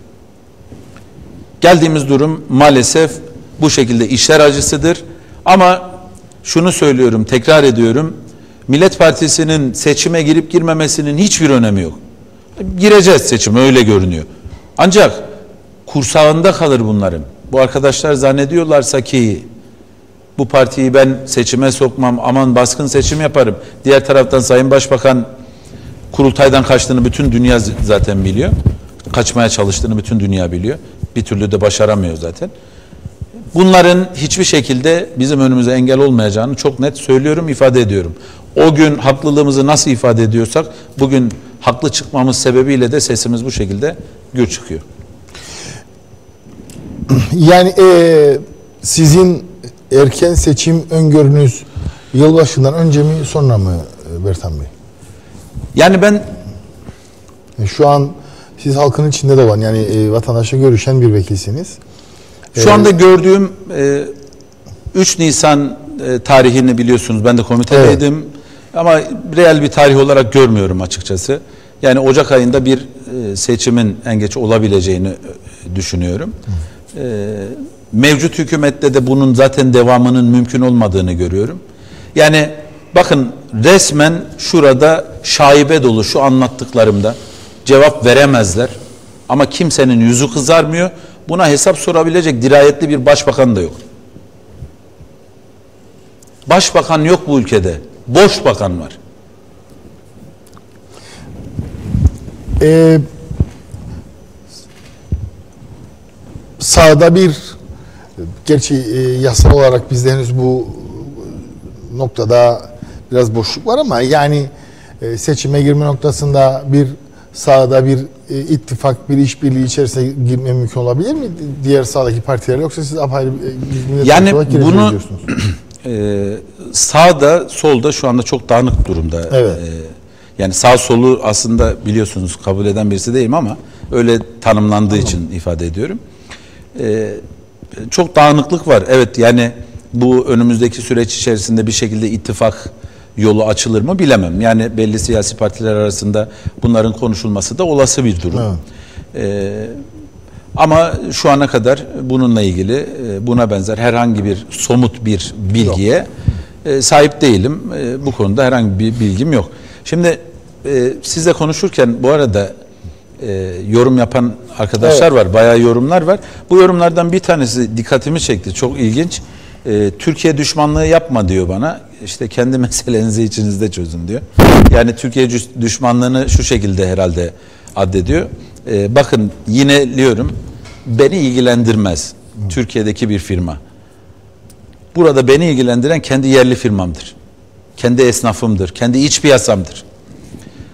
Geldiğimiz durum maalesef bu şekilde işler acısıdır. Ama şunu söylüyorum, tekrar ediyorum. Millet Partisi'nin seçime girip girmemesinin hiçbir önemi yok. Gireceğiz seçime öyle görünüyor. Ancak kursağında kalır bunların. Bu arkadaşlar zannediyorlarsa ki bu partiyi ben seçime sokmam, aman baskın seçim yaparım. Diğer taraftan Sayın Başbakan kurultaydan kaçtığını bütün dünya zaten biliyor. Kaçmaya çalıştığını bütün dünya biliyor. Bir türlü de başaramıyor zaten. Bunların hiçbir şekilde bizim önümüze engel olmayacağını çok net söylüyorum, ifade ediyorum. O gün haklılığımızı nasıl ifade ediyorsak bugün haklı çıkmamız sebebiyle de sesimiz bu şekilde gür çıkıyor. Yani eee, sizin erken seçim öngörünüz yılbaşından önce mi sonra mı e, Bertan Bey? Yani ben E, Şu an siz halkın içinde de var. Yani e, vatandaşla görüşen bir vekilsiniz. Şu anda gördüğüm e, 3 Nisan e, tarihini biliyorsunuz. Ben de komitedeydim. Ama reel bir tarih olarak görmüyorum açıkçası. Yani Ocak ayında bir e, seçimin en geç olabileceğini e, düşünüyorum. E, mevcut hükümette de bunun zaten devamının mümkün olmadığını görüyorum. Yani bakın resmen şurada şaibe dolu şu anlattıklarımda cevap veremezler. Ama kimsenin yüzü kızarmıyor. Buna hesap sorabilecek dirayetli bir başbakan da yok. Başbakan yok bu ülkede. Boş bakan var. E, sağda bir gerçi e, yasal olarak bizde henüz bu noktada biraz boşluk var ama yani e, seçime girme noktasında bir sağda bir e, ittifak, bir işbirliği içerisine girme mümkün olabilir mi diğer sağdaki partilerle yoksa siz apayrı e, Yani bunu- Ee, sağda solda şu anda çok dağınık durumda. Evet. Ee, yani sağ solu aslında biliyorsunuz kabul eden birisi değilim ama öyle tanımlandığı için ifade ediyorum. Ee, çok dağınıklık var. Evet yani bu önümüzdeki süreç içerisinde bir şekilde ittifak yolu açılır mı bilemem. Yani belli siyasi partiler arasında bunların konuşulması da olası bir durum. Ee, ama şu ana kadar bununla ilgili e, buna benzer herhangi bir somut bir bilgiye e, sahip değilim. E, Bu konuda herhangi bir bilgim yok. Şimdi sizle konuşurken bu arada e, yorum yapan arkadaşlar var. Bayağı yorumlar var. Bu yorumlardan bir tanesi dikkatimi çekti. Çok ilginç. E, Türkiye düşmanlığı yapma diyor bana. İşte kendi meselenizi içinizde çözün diyor. Yani Türkiye düşmanlığını şu şekilde herhalde addediyor. E, bakın yine diyorum beni ilgilendirmez. Türkiye'deki bir firma. Burada beni ilgilendiren kendi yerli firmamdır. Kendi esnafımdır. Kendi iç piyasamdır.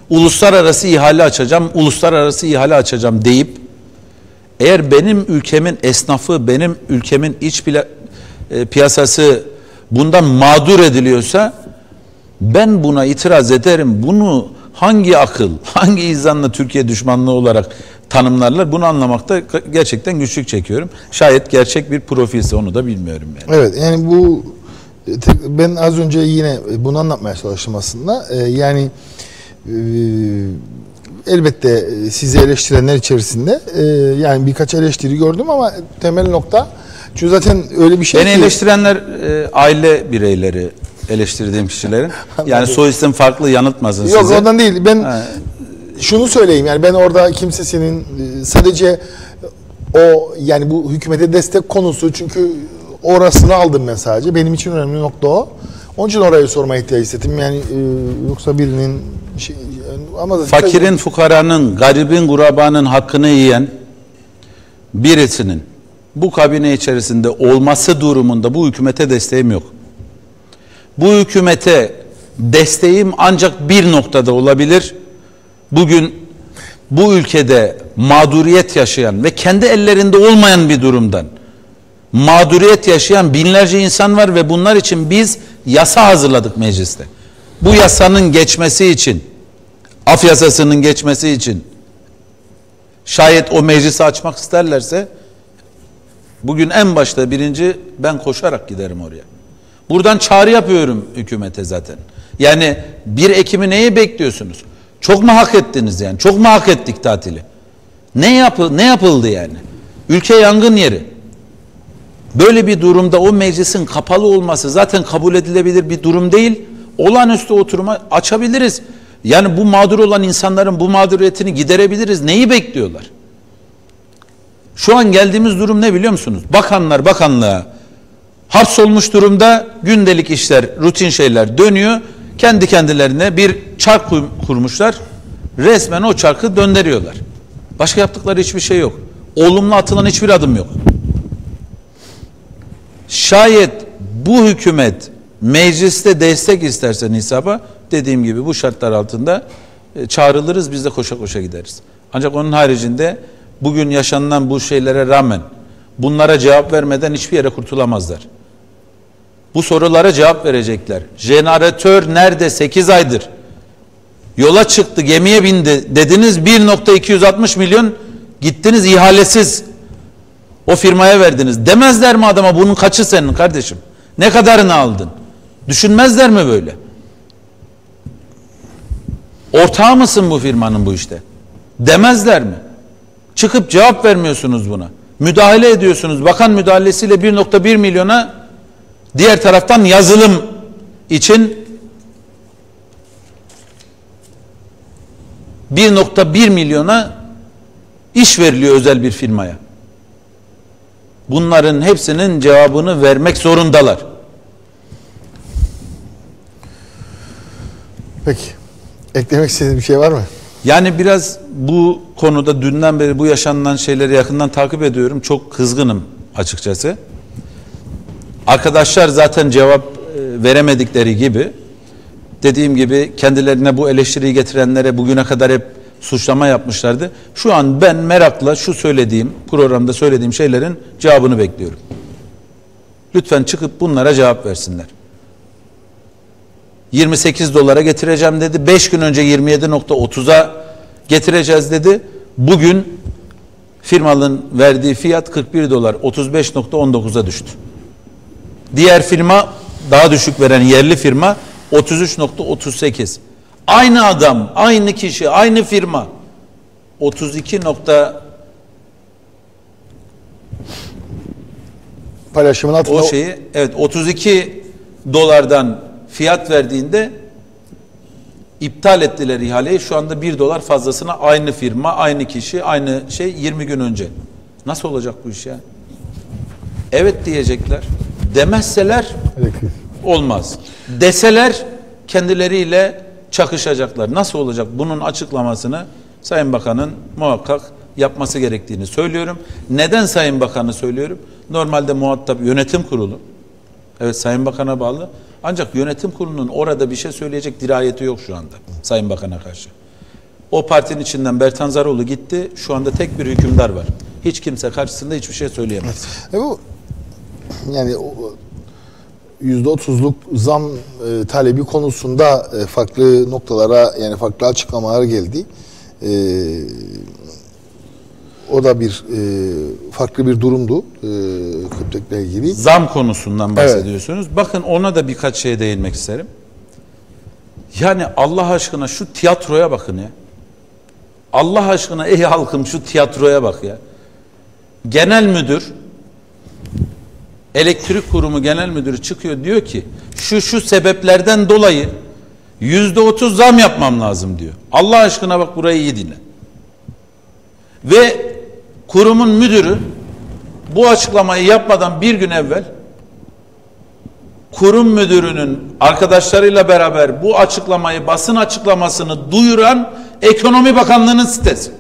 Uluslararası ihale açacağım, uluslararası ihale açacağım deyip eğer benim ülkemin esnafı, benim ülkemin iç e, piyasası bundan mağdur ediliyorsa ben buna itiraz ederim. Bunu hangi akıl, hangi izanla Türkiye düşmanlığı olarak tanımlarlar bunu anlamakta gerçekten güçlük çekiyorum. Şayet gerçek bir profilse onu da bilmiyorum yani. Evet yani bu ben az önce yine bunu anlatmaya çalıştım aslında. Ee, yani e, elbette sizi eleştirenler içerisinde e, yani birkaç eleştiri gördüm ama temel nokta çünkü zaten öyle bir şey Beni ki eleştirenler e, aile bireyleri eleştirdiğim kişilerin. Yani soy isim farklı yanıltmasın yok sizi. ondan değil. Ben Ha. şunu söyleyeyim yani ben orada kimsesinin e, sadece o yani bu hükümete destek konusu çünkü orasını aldım ben sadece. Benim için önemli nokta o. Onun için orayı sormaya ihtiyaç hissettim. Yani e, yoksa birinin şey, ama Fakirin, fukaranın, garibin, gurabanın hakkını yiyen birisinin bu kabine içerisinde olması durumunda bu hükümete desteğim yok. Bu hükümete desteğim ancak bir noktada olabilir. Bugün bu ülkede mağduriyet yaşayan ve kendi ellerinde olmayan bir durumdan mağduriyet yaşayan binlerce insan var ve bunlar için biz yasa hazırladık mecliste. Bu yasanın geçmesi için af yasasının geçmesi için şayet o meclisi açmak isterlerse bugün en başta birinci ben koşarak giderim oraya. Buradan çağrı yapıyorum hükümete zaten. Yani 1 Ekim'i neyi bekliyorsunuz? Çok mu hak ettiniz yani? Çok mu hak ettik tatili? Ne yapı ne yapıldı yani? Ülke yangın yeri. Böyle bir durumda o meclisin kapalı olması zaten kabul edilebilir bir durum değil. Olağanüstü oturuma açabiliriz. Yani bu mağdur olan insanların bu mağduriyetini giderebiliriz. Neyi bekliyorlar? Şu an geldiğimiz durum ne biliyor musunuz? Bakanlar bakanlığa hapsolmuş durumda gündelik işler, rutin şeyler dönüyor. Kendi kendilerine bir çark kur- kurmuşlar. Resmen o çarkı döndürüyorlar. Başka yaptıkları hiçbir şey yok. Olumlu atılan hiçbir adım yok. Şayet bu hükümet mecliste destek isterse nisaba dediğim gibi bu şartlar altında e, çağrılırız biz de koşa koşa gideriz. Ancak onun haricinde bugün yaşanılan bu şeylere rağmen bunlara cevap vermeden hiçbir yere kurtulamazlar. Bu sorulara cevap verecekler. Jeneratör nerede 8 aydır? Yola çıktı, gemiye bindi dediniz 1.260 milyon gittiniz ihalesiz o firmaya verdiniz. Demezler mi adama bunun kaçı senin kardeşim? Ne kadarını aldın? Düşünmezler mi böyle? Ortağı mısın bu firmanın bu işte? Demezler mi? Çıkıp cevap vermiyorsunuz buna. Müdahale ediyorsunuz. Bakan müdahalesiyle 1.1 milyona diğer taraftan yazılım için 1.1 milyona iş veriliyor özel bir firmaya. Bunların hepsinin cevabını vermek zorundalar. Peki. Eklemek istediğiniz bir şey var mı? Yani biraz bu konuda dünden beri bu yaşanılan şeyleri yakından takip ediyorum. Çok kızgınım açıkçası. Arkadaşlar zaten cevap e, veremedikleri gibi dediğim gibi kendilerine bu eleştiriyi getirenlere bugüne kadar hep suçlama yapmışlardı. Şu an ben merakla şu söylediğim programda söylediğim şeylerin cevabını bekliyorum. Lütfen çıkıp bunlara cevap versinler. 28 dolara getireceğim dedi. 5 gün önce 27.30'a getireceğiz dedi. Bugün firmanın verdiği fiyat 41 dolar 35.19'a düştü. Diğer firma daha düşük veren yerli firma 33.38. Aynı adam, aynı kişi, aynı firma 32. Paylaşımın altında o şeyi evet 32 dolardan fiyat verdiğinde iptal ettiler ihaleyi. Şu anda 1 dolar fazlasına aynı firma, aynı kişi, aynı şey 20 gün önce. Nasıl olacak bu iş ya? Evet diyecekler. Demezseler olmaz. Deseler kendileriyle çakışacaklar. Nasıl olacak? Bunun açıklamasını Sayın Bakan'ın muhakkak yapması gerektiğini söylüyorum. Neden Sayın Bakan'ı söylüyorum? Normalde muhatap yönetim kurulu. Evet Sayın Bakan'a bağlı. Ancak yönetim kurulunun orada bir şey söyleyecek dirayeti yok şu anda Sayın Bakan'a karşı. O partinin içinden Bertan Zaroğlu gitti. Şu anda tek bir hükümdar var. Hiç kimse karşısında hiçbir şey söyleyemez. E bu yani o yüzde otuzluk zam e, talebi konusunda e, farklı noktalara yani farklı açıklamalar geldi. E, o da bir e, farklı bir durumdu e, Köptek'le ilgili. Zam konusundan bahsediyorsunuz. Bakın ona da birkaç şeye değinmek isterim. Yani Allah aşkına şu tiyatroya bakın ya. Allah aşkına ey halkım şu tiyatroya bak ya. Genel müdür elektrik kurumu genel müdürü çıkıyor diyor ki şu şu sebeplerden dolayı yüzde otuz zam yapmam lazım diyor. Allah aşkına bak burayı iyi dinle. Ve kurumun müdürü bu açıklamayı yapmadan bir gün evvel kurum müdürünün arkadaşlarıyla beraber bu açıklamayı basın açıklamasını duyuran Ekonomi Bakanlığı'nın sitesi.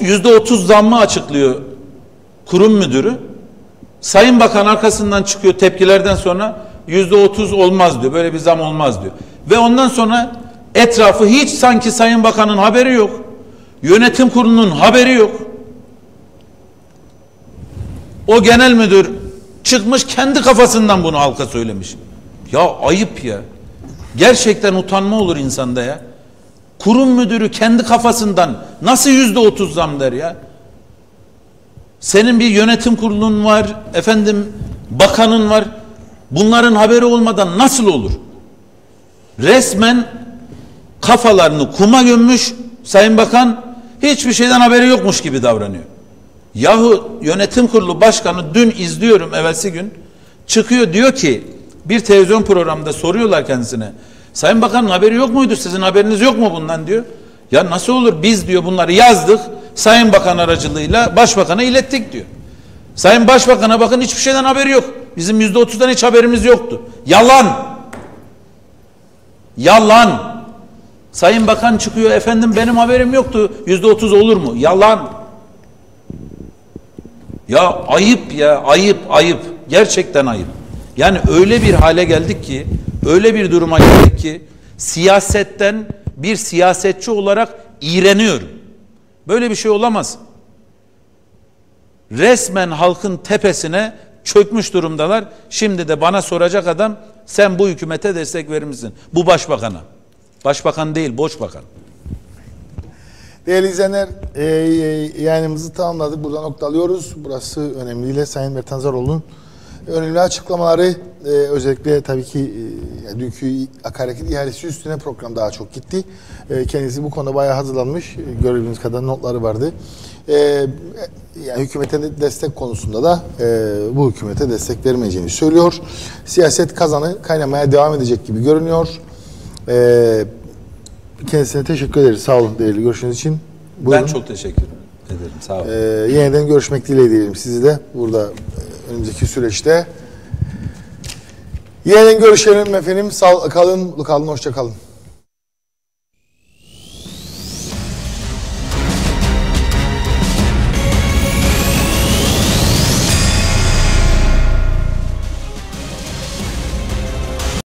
Yüzde otuz zammı açıklıyor kurum müdürü. Sayın Bakan arkasından çıkıyor tepkilerden sonra yüzde otuz olmaz diyor. Böyle bir zam olmaz diyor. Ve ondan sonra etrafı hiç sanki Sayın Bakan'ın haberi yok. Yönetim kurulunun haberi yok. O genel müdür çıkmış kendi kafasından bunu halka söylemiş. Ya ayıp ya. Gerçekten utanma olur insanda ya. Kurum müdürü kendi kafasından nasıl yüzde otuz zam der ya? Senin bir yönetim kurulun var, efendim bakanın var. Bunların haberi olmadan nasıl olur? Resmen kafalarını kuma gömmüş Sayın Bakan hiçbir şeyden haberi yokmuş gibi davranıyor. Yahu yönetim kurulu başkanı dün izliyorum evvelsi gün çıkıyor diyor ki bir televizyon programında soruyorlar kendisine. Sayın Bakan'ın haberi yok muydu? Sizin haberiniz yok mu bundan diyor. Ya nasıl olur biz diyor bunları yazdık. Sayın Bakan aracılığıyla Başbakan'a ilettik diyor. Sayın Başbakan'a bakın hiçbir şeyden haberi yok. Bizim yüzde otuzdan hiç haberimiz yoktu. Yalan. Yalan. Sayın Bakan çıkıyor efendim benim haberim yoktu. Yüzde otuz olur mu? Yalan. Ya ayıp ya ayıp ayıp. Gerçekten ayıp. Yani öyle bir hale geldik ki öyle bir duruma geldik ki siyasetten bir siyasetçi olarak iğreniyorum. Böyle bir şey olamaz. Resmen halkın tepesine çökmüş durumdalar. Şimdi de bana soracak adam sen bu hükümete destek verir misin? Bu başbakana. Başbakan değil, boş bakan. Değerli izleyenler e, e, yayınımızı tamamladık. Burada noktalıyoruz. Burası önemliyle Sayın Bertan Zaroğlu'nun önemli açıklamaları e, özellikle tabii ki e, yani dünkü akaryakıt ihalesi üstüne program daha çok gitti. E, kendisi bu konuda bayağı hazırlanmış. E, gördüğünüz kadar notları vardı. E, yani hükümete destek konusunda da e, bu hükümete destek vermeyeceğini söylüyor. Siyaset kazanı kaynamaya devam edecek gibi görünüyor. E, kendisine teşekkür ederiz. Sağ olun değerli görüşünüz için. Buyurun. Ben çok teşekkür ederim. Sağ olun. Ee, yeniden görüşmek dileğiyle diyelim sizi de burada e, önümüzdeki süreçte. Yeniden görüşelim efendim. Sağ kalın, kalın, hoşça kalın.